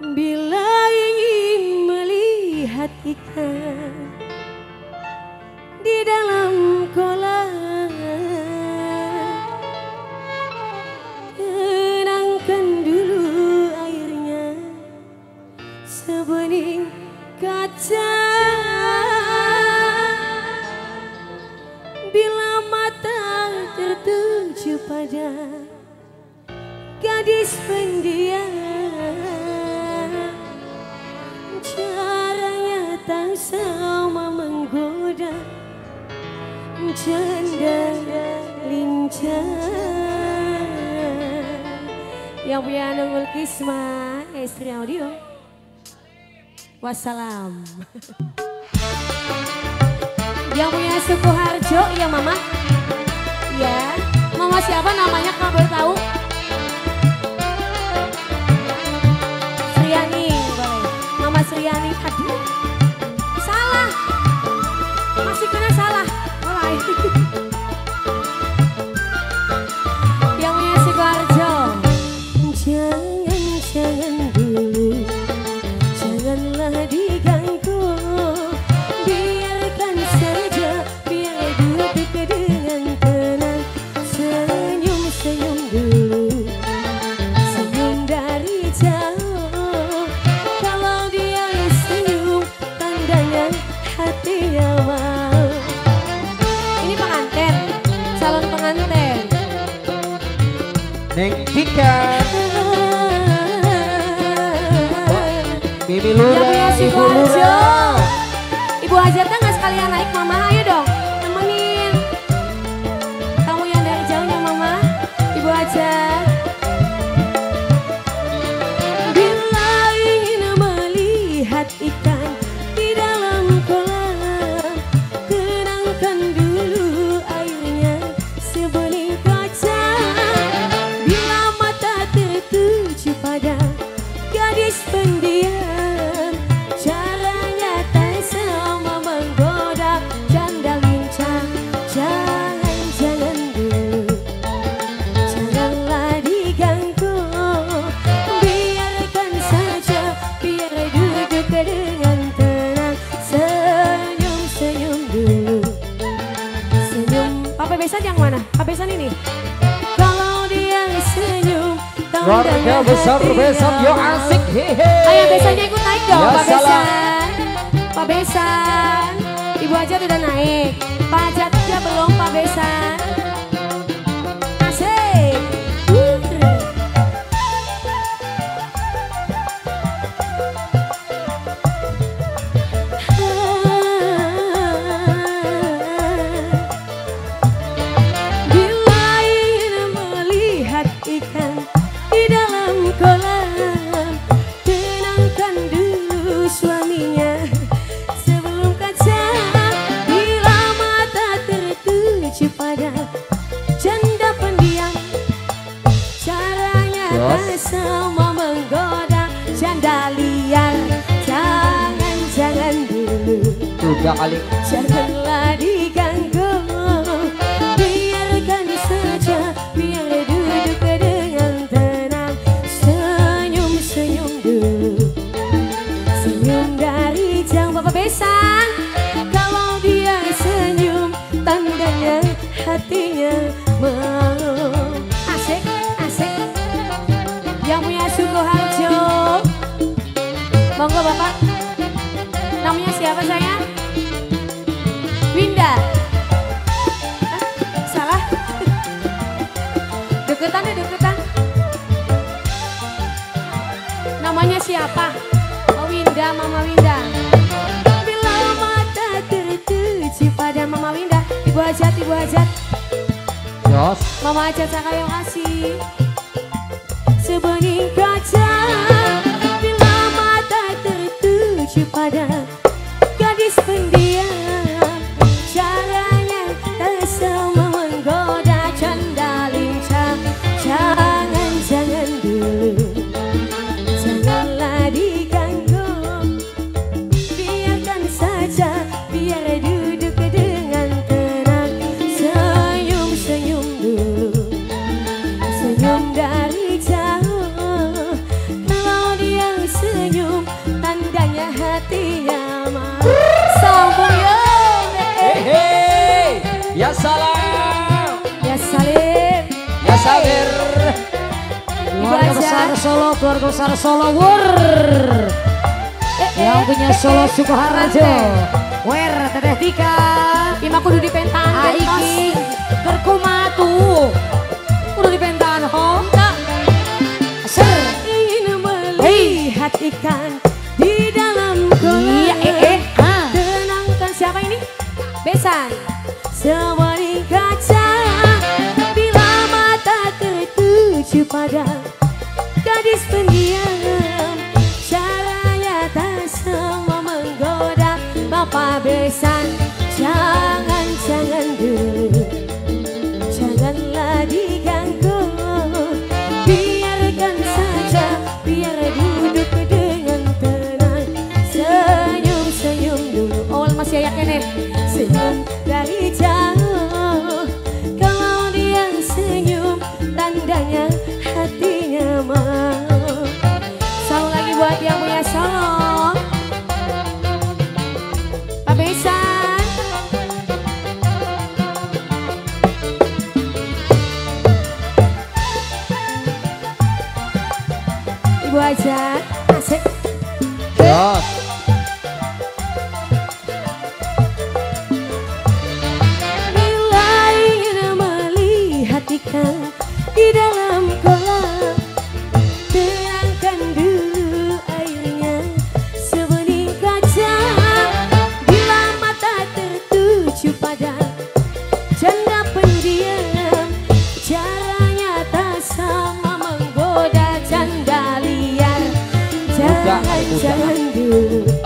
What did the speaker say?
Bila ingin melihat ikan di dalam kolam Tenangkan dulu airnya. Sebening kaca. Bila mata tertuju pada gadis pendiam sama menggoda Janda lincah. Yang punya nungul kisma Istri audio. Wassalam. Yang punya suku Harjo. Ya mama. Ya Mama siapa namanya kalau boleh tahu Neng Mimi yang Lura, si Ibu Lura. Ibu Hajarnya nggak sekalian naik mama. Ayo Papa Besan yang mana? Papa Besan ini Kalau dia senyum Keluarga tandanya besar hatinya Besan, yo asik hehe. Ayo Besannya ikut naik dong Ya Pak. Besan Pak Besan Ibu aja udah naik Pak Ajatnya belum Pak Besan Sudah kali. Janganlah diganggu. Biarkan saja Biar duduk dengan tenang. Senyum-senyum dulu. Senyum dari jauh Bapak Besan Kalau dia senyum Tandanya hatinya mau Asik, asik. Yang punya suku Harjo Monggo Bapak. Namanya siapa sayang? Winda. Salah. Deketan deh, deketan. Namanya siapa? Oh Winda, Mama Winda. Bila mata tertuju pada Mama Winda, Ibu Hajat, Ibu Hajat. Yos. Mama Hajat saya kasih. Sebening kaca Salam. Ya Salim. Ya Sabir Keluarga besar Solo Keluarga besar Solo Wur. Yang punya Solo Sukoharjo Wer Teteh Tika Ima kudu dipentan ah, Aiki Kerkumatu Kudu dipentan Hontak Ser Ingin melihat ikan Gadis pendiam Caranya tak semua menggoda. Bapak Besan Ibu aja asik Jos. Bila ingin melihat ikan di dalam kolam Jangan.